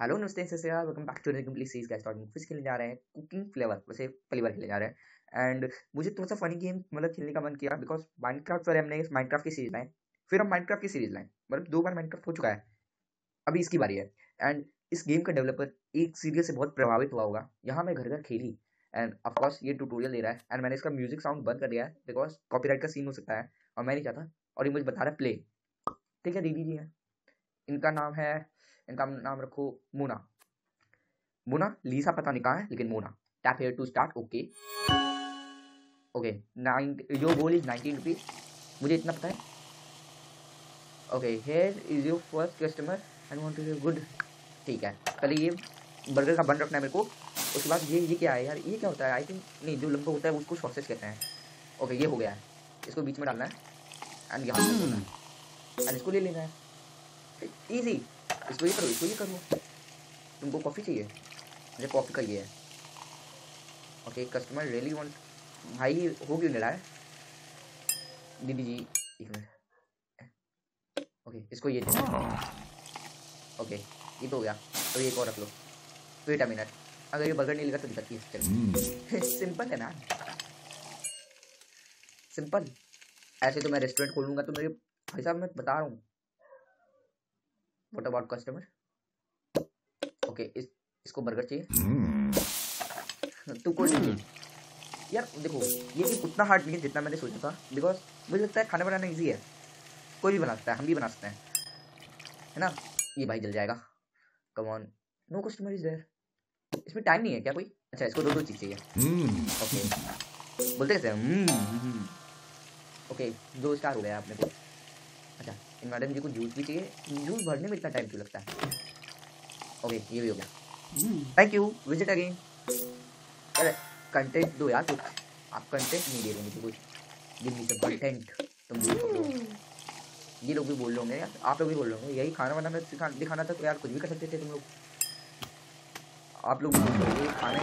Hello नमस्ते से यार welcome back to complete series starting फिर खेलने जा रहे हैं कुकिंग फ्लेवर वैसे पहली बार खेलने जा रहे हैं। एंड मुझे थोड़ा सा फनी गेम मतलब खेलने का मन किया बिकॉज़ माइनक्राफ्ट पर हमने माइनक्राफ्ट की सीरीज़ लाए फिर हम माइनक्राफ्ट की सीरीज़ लाए मतलब दो बार माइनक्राफ्ट हो चुका है। अभी इसकी बारी है। एंड इस गेम का डेवलपर एक सीरियल से बहुत प्रभावित हुआ होगा। यहाँ मैं घर घर खेली एंड ऑफकोर्स ये ट्यूटोरियल दे रहा है। एंड मैंने इसका म्यूज़िक साउंड बंद कर दिया है बिकॉज़ कॉपीराइट का सीन हो सकता है। और मैं नहीं चाहता। और ये मुझे बता रहा है प्ले ठीक है, दीदी जी है। इनका नाम है इनका नाम रखो मुना। मोना लीसा पता नहीं कहा है लेकिन Mona. Tap here to start okay okay nine your goal is nineteen rupees मुझे इतना पता है? Okay here is your first customer and want to good ठीक है पहले ये बर्गर का बन रखना है मेरे को। उसके बाद ये ये क्या है यार? ये क्या होता है? आई थिंक नहीं जो लंबा होता है उसको सॉसेज कहते हैं। ओके ये हो गया है। इसको बीच में डालना है। एंड यहाँ एंड इसको ले लेना है। ईजी इसको ये करो इसको ये करो। तुमको कॉफ़ी चाहिए। मुझे कॉपी का लिए है। ओके कस्टमर रियली वांट भाई हो क्यों नहीं रहा है। दीदी जी एक मिनट। ओके इसको ये ओके ये तो हो गया। तो ये एक और रख लो। वेट अ मिनट अगर ये बर्गर नहीं लगा तो दिक्कत है। चल। सिंपल है ना। सिंपल ऐसे तो मैं रेस्टोरेंट खोलूँगा तो मेरे भाई साहब मैं बता रहा हूँ। वट अबाउट कस्टमर ओके इस इसको बर्गर चाहिए? हम्म। तू कोल्ड ड्रिंक यार देखो ये भी उतना हार्ड नहीं है जितना मैंने सोचा था बिकॉज़ मुझे लगता है खाना बनाना ईजी है। कोई भी बना सकता है हम भी बना सकते हैं। है ना? ये भाई जल जाएगा। Come on no customer is there इसमें टाइम नहीं है क्या कोई? अच्छा इसको दो दो चीज़ चाहिए। Okay hmm. बोलते कैसे ओके दो स्टार हो गया आपने को। अच्छा इन मैडम जी को जूस भी चाहिए। जूस भरने में इतना टाइम क्यों लगता है? ओके ये भी हो गया। थैंक यू विज़िट अगेन अरे कंटेंट दो यार कुछ। आप कंटेंट नहीं दे रहे मुझे कुछ। गिव मी सम कंटेंट तुम ये लोग भी बोल रहे होंगे यार। आप लोग भी बोल रहे होंगे यही खाना बनाना दिखाना था तो यार कुछ भी कर सकते थे तुम लोग। आप लोग खाने।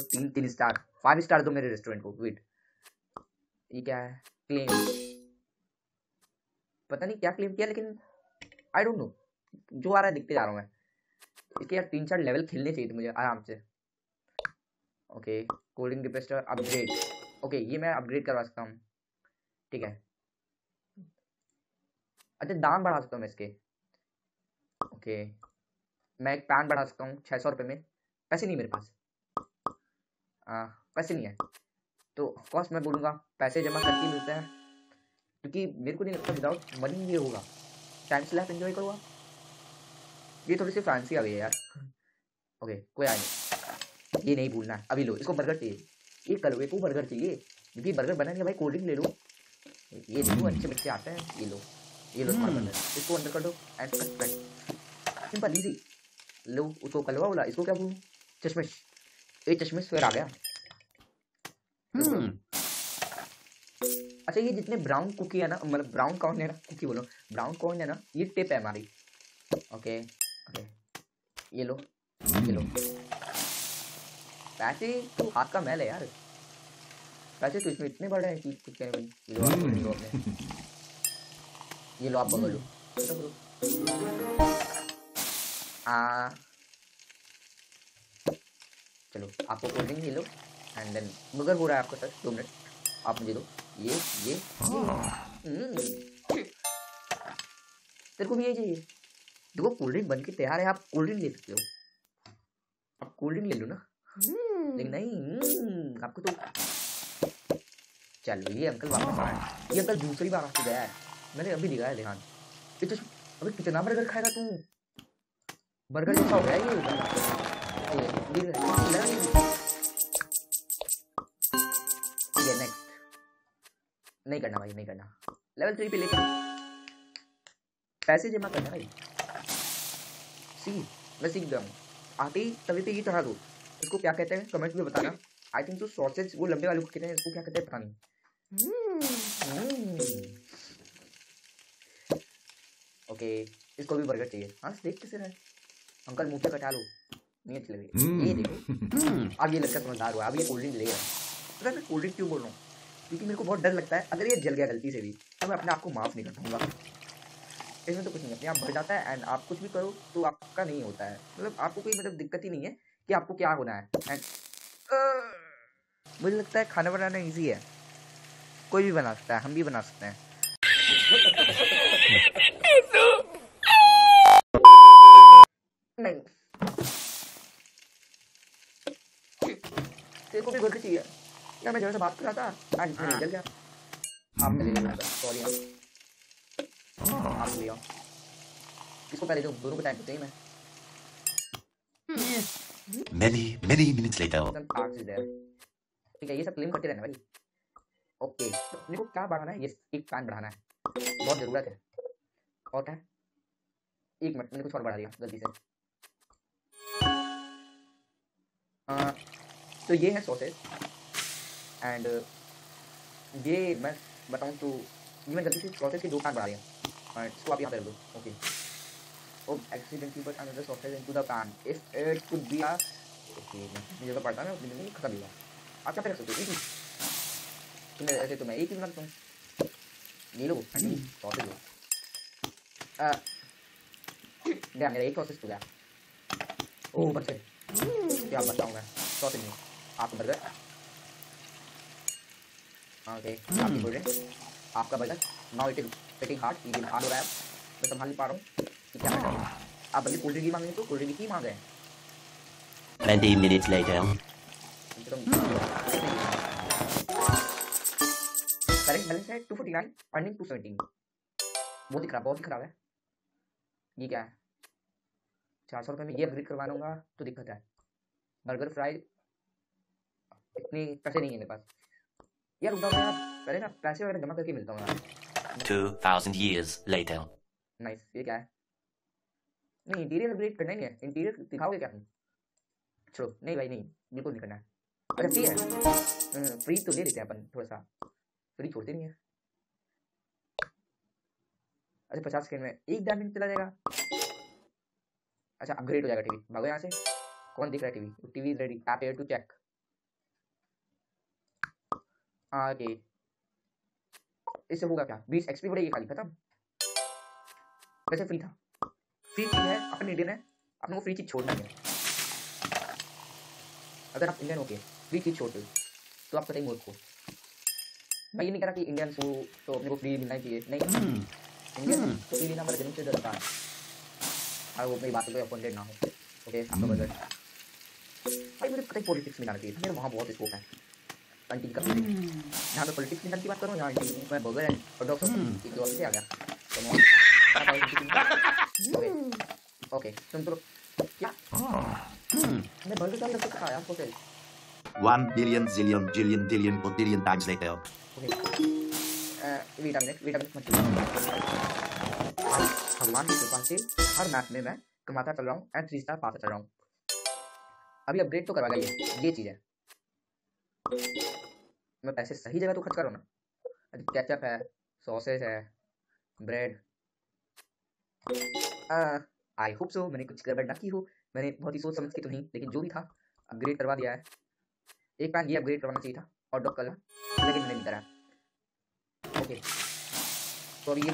देखो तीन तीन स्टार फाइव स्टार दो मेरे रेस्टोरेंट को वेट ये क्या है? क्लेम पता नहीं क्या क्लेम किया, लेकिन आई डोंट नो जो आ रहा है, दिखते जा रहा हूँ मैं. इसके यार तीन चार लेवल खेलने चाहिए थे मुझे, आराम से. ओके कोल्डिंग डिपेस्टर अपग्रेड ओके ये मैं अपग्रेड करवा सकता हूँ. ठीक है. अच्छा दाम बढ़ा सकता हूँ मैं इसके. ओके मैं एक पैन बढ़ा सकता हूँ छः सौ रुपये में. पैसे नहीं मेरे पास. आ, पैसे नहीं है। तो ऑफकोर्स मैं बोलूँगा पैसे जमा करके मिलते हैं। क्योंकि मेरे को नहीं लगता विदाउट मनी ये होगा। टाइम स्लैप एंजॉय करूँगा ये थोड़ी सी फैंसी आ गई है यार। ओके कोई आ नहीं। ये नहीं भूलना। है अभी लो इसको बर्गर चाहिए। ये कलवे को बर्गर चाहिए। क्योंकि बर्गर बनाने भाई कोल्ड ड्रिंक ले लो। ये देखो अच्छे बच्चे आते हैं। ये लो ये लो स्मार्ट बर्गर इसको अंदर कर दो एंड सिंपल इजी लो उसको कलवा बोला इसको क्या बोलूँ? चश्मिश ये चश्मिश फिर आ गया। हम्म। अच्छा ये जितने ब्राउन कुकी है ना मतलब ब्राउन कॉर्न है ना कुकी बोलो ब्राउन कॉर्न है ना ये टिप है हमारी। ओके ओके ये लो ये लो। पैसे तो हाथ का मैल है यार। पैसे तो इसमें इतने बड़े हैं कि कुछ कहने ये लो आप लो अपने। ये लो आप बगल लो। आ चलो आपको कोल्ड ड्रिंक ले लो एंड देन मगर हो रहा है आपका सर दो मिनट। आप मुझे दो। ये ये हम्म। तेरे को भी यही चाहिए। देखो कोल्ड ड्रिंक बन के तैयार है आप कोल्ड ड्रिंक ले सकते हो। आप कोल्ड ड्रिंक ले लो ना। हम्म। लेकिन नहीं आपको तो चलो ये अंकल वापस आए ये अंकल दूसरी बार आपको गया है। मैंने अभी दिखाया ध्यान ये तो अभी कितना बर्गर खाएगा तू? बर्गर जैसा हो गया ये। ये नहीं करना भाई नहीं करना। लेवल थ्री पे लेकर पैसे जमा करना भाई। सी मैं सीख गया हूँ आते ही तभी तो ये चढ़ा दो। इसको क्या कहते हैं? कमेंट में बताना। आई थिंक तो सॉसेज वो लंबे वाले को कहते हैं? इसको क्या कहते हैं? पता नहीं। Okay hmm. इसको भी बर्गर चाहिए। हाँ देख कैसे रहे अंकल मुँह पे कटा लो। लगी. ये देखो. अब ये लड़का समझदार हुआ अब ये कोल्ड ड्रिंक ले रहा है पता कोल्ड ड्रिंक क्यों बोल रहा हूँ क्योंकि मेरे को बहुत डर लगता है अगर ये जल गया गलती से भी तो मैं अपने आप को माफ़ नहीं कर पाऊँगा इसमें तो कुछ नहीं अपने आप बढ़ जाता है एंड आप कुछ भी करो तो आपका नहीं होता है मतलब आपको कोई मतलब दिक्कत ही नहीं है कि आपको क्या होना है एंड मुझे लगता है खाना बनाना ईजी है कोई भी बना सकता है हम भी बना सकते हैं नहीं तेरे को भी चाहिए क्या मैं जरा से बात कर रहा था। आज मैं निकल गया आप ले लेना सॉरी आप। ले आओ। इसको पहले दो दोनों को टाइम मैं। Many, many minutes later. आग से देर। ठीक है ये सब क्लेम करते रहना भाई। ओके। मेरे को क्या बढ़ाना है? ये एक फ़ैन बढ़ाना है। बहुत ज़रूरत है। और क्या? एक मिनट मैंने कुछ और बढ़ा दिया गलती से। आ, तो ये है सॉसेज एंड ये मैं बताऊँ तो ये मैं गलती से सॉसेज के दो फ़ैन बढ़ा दिया और इसको आप यहाँ रख दो। Okay Oh, accidentally put another sausage into the pan. If it could be a okay मुझे तो पड़ता है ना उतनी में खत्म हुआ। आप क्या रख सकते हो ही। तुम्हें ऐसे तो मैं एक ही बना सकता हूँ। ये लो सॉसेज लो। आ, गया मेरा एक सॉसेज तो गया। ओ बच्चे। क्या बताऊँ मैं? सॉसेज नहीं। आप बर्गर ओके आपकी बोल रहे आपका burger now it is getting hard it is hard हो रहा है मैं संभाल नहीं पा रहा हूँ। कि क्या करें आप बल्कि कोल्ड ड्रिंक ही मांगे तो कोल्ड ड्रिंक ही मांग रहे हैं। 20 minutes later. करेक्ट बैलेंस है। 249 अर्निंग 217 बहुत ही खराब बहुत ही खराब है। ये क्या है? चार सौ रुपये में ये अपग्रेड करवा लूँगा तो दिक्कत है? बर्गर फ्राई इतने पैसे नहीं है मेरे पास यार रुका हुआ पहले ना पैसे वगैरह जमा करके मिलता हूँ यार 2000 years later. नाइस ये क्या है नहीं इंटीरियर अपग्रेड करना ही है इंटीरियर दिखाओगे क्या तुम छोड़ो नहीं भाई नहीं बिल्कुल नहीं करना है अच्छा फ्री है फ्री तो ले लेते हैं अपन थोड़ा सा फ्री छोड़ते नहीं है अच्छा पचास सेकंड में एक डायमंड चला जाएगा अच्छा अपग्रेड हो जाएगा टीवी भागो यहाँ से कौन दिख रहा है TV TV ready tap to check आगे। इससे होगा क्या? बीस एक्सपी बढ़ेगी खाली खत्म। वैसे फ्री था। फ्री चीज़ है अपन इंडियन है। अपने को फ्री चीज़ छोड़ना है। अगर आप इंडियन होके फ्री चीज़ छोड़ दो तो आप बताइए मूर्ख को मैं ये नहीं कह रहा कि इंडियन हो तो अपने को फ्री मिलना ही चाहिए। नहीं। इंडियन तो फ्री लेना मेरा जन्म से डरता है। और वो मेरी बातों पे अपोइंटेड ना हो। ओके आपका बजट भाई मुझे पता ही पॉलिटिक्स में जाना चाहिए मेरा वहाँ बहुत स्कोप है। कंटिन्यू कर यहाँ पे पॉलिटिक्स की बात करूँ यहाँ मैं बर्गर एंड हॉट डॉग एक दो से आ गया तो ओके ओके तुम तो क्या मैं बर्गर का सब खाया तो फिर One billion zillion jillion dillion quadrillion times later. Okay wait a minute wait a minute भगवान की कृपा से हर मैच में मैं कमाता चल रहा हूँ एंड थ्री स्टार पाता चल रहा हूँ। अभी अपग्रेड तो करवा ये ये चीज़ है। मैं पैसे सही जगह तो खर्च करो ना। कैचअप है सॉसेज है ब्रेड आई होप सो मैंने कुछ गड़बड़ ना की हो। मैंने बहुत ही सोच समझ के तो नहीं, लेकिन जो भी था अपग्रेड करवा दिया है। एक पैन ये अपग्रेड करवाना चाहिए था, और डॉक कलर लेकिन मैंने नहीं करा ओके तो अभी ये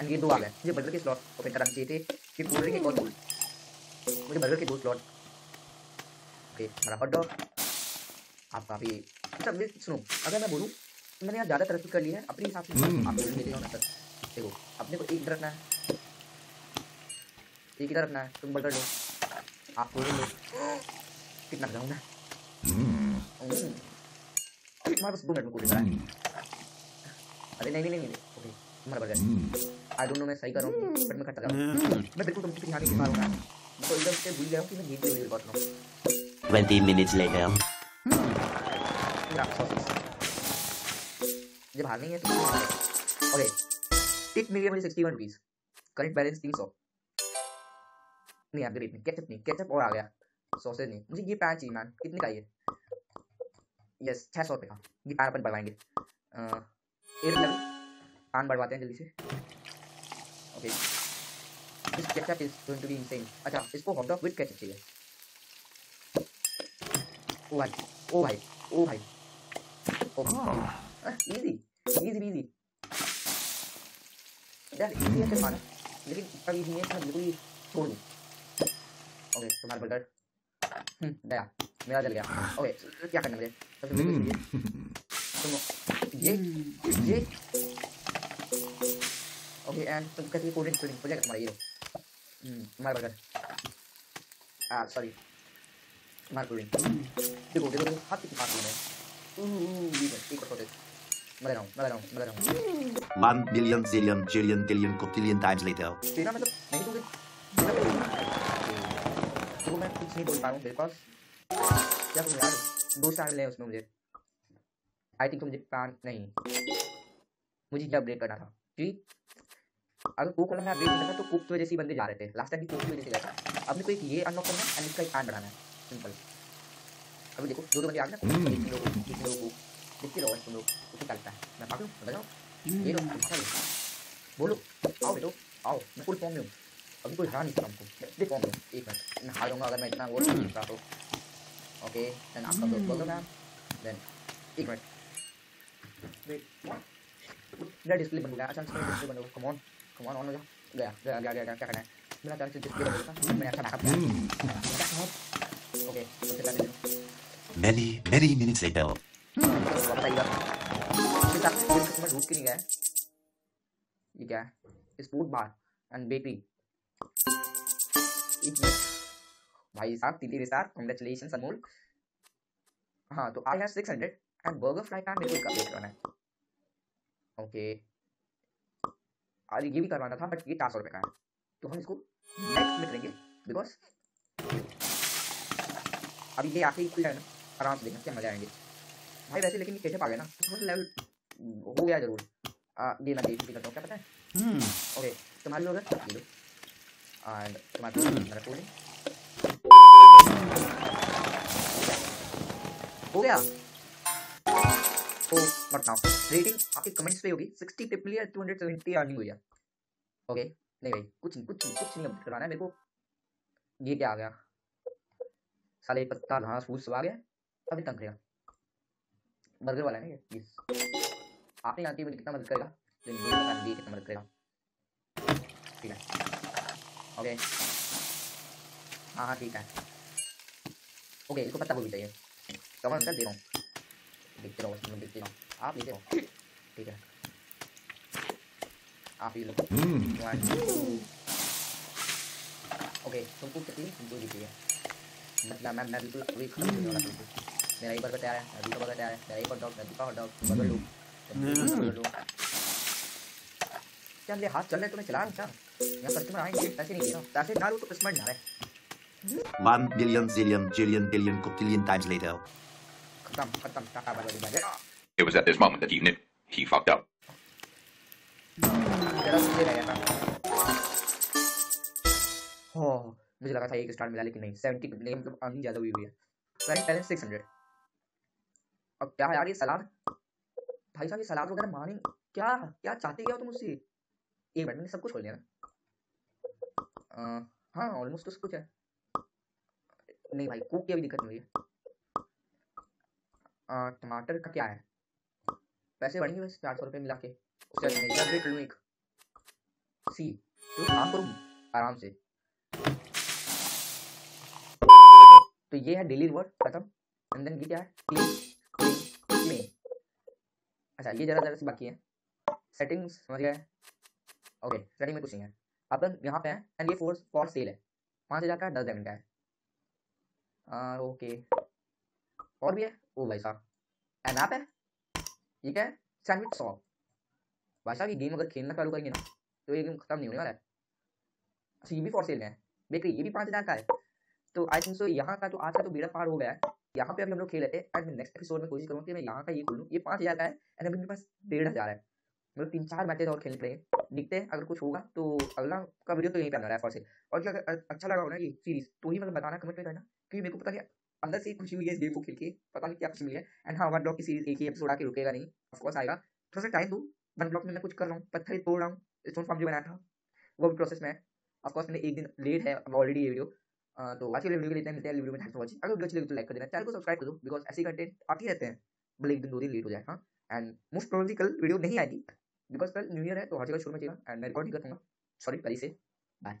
एंड ये दो आ गए। मुझे बर्गर के स्लॉट ओपन कराने चाहिए थे कोल्ड ड्रिंक एक और मुझे बर्गर के दो स्लॉट ओके हमारा हॉट डॉग आप काफ़ी अच्छा मैं सुनो अगर मैं बोलूँ तो मैंने यहाँ ज़्यादा तरक्की कर ली है अपने हिसाब से आप बोल लेते हो ना सर देखो अपने को एक इधर रखना है। एक इधर रखना है तुम बर्गर लो। आप कोल्ड लो कितना लगाऊँ मैं तुम्हारे बस दो मिनट में कोल्ड ड्रिंक अरे नहीं नहीं नहीं ओके तुम्हारा बर्गर आई डोंट नो मैं सही कर रहा हूँ बट मैं करता जाऊँ मैं बिल्कुल तुमको ध्यान नहीं मारूँगा मैं तो एकदम से भूल गया हूँ कि मैं गेम प्ले रिकॉर्ड कर रहा हूँ 20 minutes later. जब हार नहीं है तो ओके टिप मिल गया मुझे sixty one rupees current balance तीन सौ नहीं अपग्रेड नहीं केचप नहीं केचप और आ गया सॉसेज नहीं मुझे ये पैन चाहिए मैन कितने का ये यस छः सौ रुपये का ये पैन अपन बढ़वाएँगे एट लेवल पैन बढ़वाते हैं जल्दी से okay this ketchup is going to be insane अच्छा इसको हॉट डॉग विद केचप चाहिए ओ भाई ओ भाई ओ भाई ओ इजी इजी इजी यार इजी है माना लेकिन इतना इजी है मैं बिल्कुल ही छोड़ दूँ ओके तुम्हारा हम्म गया मेरा जल गया. ओके तो क्या करना मुझे? सबसे पहले Mm. ये ये ओके एंड तुम कोल्ड ड्रिंक कोल्ड ड्रिंक हो जाएगा तुम्हारा ये लो तुम्हारा बर्गर आ सॉरी तुम्हारा ड्रिंक. देखो देखो हाथ कितनी पास है. और छोटे मैं रहा हूँ मैं रहा हूँ मैं रहा हूँ तो तो मैं मुझे तो प्लान नहीं। मुझे क्या अपडेट करना था क्योंकि अगर मैं तो कोक की बंदे जा रहे थे। लास्ट टाइम भी कोक की वजह से था अब मेरे को एक ये अनलॉक करना है एंड इसका एक कान बढ़ाना है। सिंपल अभी देखो दो दो बंदे आ गए ना हम्म। एक लोग एक लोग को देखते रहो तुम लोग उसे क्या लगता है मैं पागल हूँ बताओ ये लो तुम्हारा लो बोलो आओ बेटो आओ मैं फुल फॉर्म में हूँ अभी कोई हरा नहीं सकता हमको फुल फॉर्म में हूँ। एक मिनट मैं हार जाऊँगा अगर मैं इतना वो नहीं जीत रहा तो ओके देन आपका दोस्त बोल दो मैम देन एक मिनट वेट मेरा डिस्प्ले बन गया अचानक से मेरा डिस्प्ले बन गया come on come on on हो जा गया गया गया गया गया क्या करना है मेरा अचानक से डिस्प्ले बन गया था मैंने अच्छा बैकअप किया Many, many minutes later. ढूंढ के नहीं गया ये बार एंड बेकरी भाई साहब तीन स्टार कांग्रेचुलेशन अनमोल हाँ तो I have six hundred and burger fry का मेरे को अपडेट करवाना है ओके और ये भी करवाना था बट ये चार सौ रुपये का है तो हम इसको नेक्स्ट में करेंगे बिकॉज़ अभी ये आखिरी खुल जाए ना आराम से देखना क्या मज़ा आएँगे। भाई वैसे लेकिन कैसे पा गया ना थोड़ा लेवल हो गया ज़रूर। आ, ये मैं देख भी करता हूँ क्या पता है. ओके तुम्हारे लोग है? ये लो एंड तुम्हारे लोग मेरा कोड हो गया? तो नॉट नाउ रेटिंग आपके कमेंट्स पे होगी। 60 पे प्लेयर 270 अर्निंग हुई है ओके नहीं भाई कुछ नहीं कुछ नहीं कुछ नहीं अपडेट करवाना है मेरे को। ये क्या आ गया? साले पत्ता घास फूस सब आ गया। अभी तंग करेगा। बर्गर वाला है ना ये? यस आप नहीं जानती मुझे कितना मदद करेगा? बता दीजिए कितना मदद करेगा। ठीक है। ओके हाँ हाँ ठीक है। ओके इसको पत्ता गोभी चाहिए। कवर अंदर दे रहा हूँ। देखते रहो मैं देखते रहो। आप लेते रहो। ठीक है। आप ये लो। Hmm. ओके तुमको कितनी? तुमको दी है मतलब मैं मैं बिल्कुल अभी मेरा ही बर्गर तैयार है का बर्गर तैयार है मेरा हॉट डॉग का हॉट डॉग बर्गर लो बर्गर लो क्या मेरे हाथ चल रहे हैं तो मैं चला क्या यहाँ कस्टमर आएँगे पैसे नहीं दे रहा पैसे ना लो तो कस्टमर ना रहे One billion zillion jillion billion cotillion times later. खत्म खत्म tata bye bye It was at this moment that he knew he fucked up. जरा मुझे रह था हो मुझे लगा था एक स्टार मिला, लेकिन नहीं। सेवेंटी लेकिन मतलब अर्निंग ज़्यादा हुई हुई है। पहले पहले सिक्स हंड्रेड अब क्या है यार ये सलाद? भाई साहब, ये सलाद वगैरह मानी क्या क्या चाहते क्या हो तुम मुझसे एक मिनट, मैंने सब कुछ खोल लिया ना। हाँ ऑलमोस्ट तो सब कुछ है। नहीं भाई कोक की अभी दिक्कत नहीं है। टमाटर का क्या है? पैसे बढ़ेंगे बस चार सौ रुपये मिला के। उससे एक। सी तो आराम से। तो ये है डेली रिवॉर्ड खत्म एंड देन क्या है? क्लीन क्लीन क्लीन अच्छा ये जरा जरा सी बाकी है। सेटिंग्स समझ गए ओके सेटिंग में कुछ नहीं है। अपन यहाँ पे है एंड ये फोर्स फॉर सेल है। पाँच हज़ार का दस डायमंड का है। आ, ओके और भी है? ओ भाई साहब। एंड ऐप है? ये क्या है? सैंडविच शॉप भाई साहब ये गेम अगर खेलना चालू करेंगे ना तो ये गेम खत्म नहीं होने वाला है। अच्छा ये भी फॉर सेल है। बेकरी ये भी पाँच हज़ार का है। तो आई थिंक सो यहाँ का तो आज का तो बेड़ा पार हो गया है, यहाँ पे अभी हम लोग खेल रहे थे। एंड नेक्स्ट एपिसोड में कोशिश करूँ कि मैं यहाँ का ये खोलूँ। ये पाँच हज़ार का है एंड अभी मेरे पास डेढ़ हज़ार है। मतलब तीन चार मैचेज और खेलने पड़ेंगे दिखते हैं अगर कुछ होगा तो अगला का वीडियो तो यहीं पे रहा है फॉर से। और अगर अच्छा लगा हो ना ये सीरीज़ तो ही मतलब बताना कमेंट में करना क्योंकि मेरे को पता नहीं अंदर से ही खुशी हुई है इस गेम को खेल के। पता नहीं क्या खुशी मिली है। एंड हाँ वन ब्लॉक की सीरीज़ एक ही एपिसोड आके रुकेगा नहीं। ऑफकोर्स आएगा। थोड़ा सा टाइम दो। वन ब्लॉक में मैं कुछ कर रहा हूँ। पत्थर ही तोड़ रहा हूँ। स्टोन फार्म जो बनाया था, वो भी प्रोसेस में है। ऑफकोर्स मैंने एक दिन लेट है ऑलरेडी ये वीडियो तो आज के वीडियो के लिए मिलते हैं। वीडियो में थैंक्स फॉर वाचिंग अगर वीडियो अच्छी लगी तो लाइक कर देना। चैनल को सब्सक्राइब कर दो बिकॉज़ ऐसे कंटेंट आते रहते हैं। भले एक दिन दो दिन लेट हो जाए हाँ। एंड मोस्ट प्रोबेबली कल वीडियो नहीं आएगी। बिकॉज़ कल न्यू ईयर है तो हर जगह शुरू में चाहिए एंड मैं रिकॉर्ड नहीं करूँगा सॉरी पहले से। बाय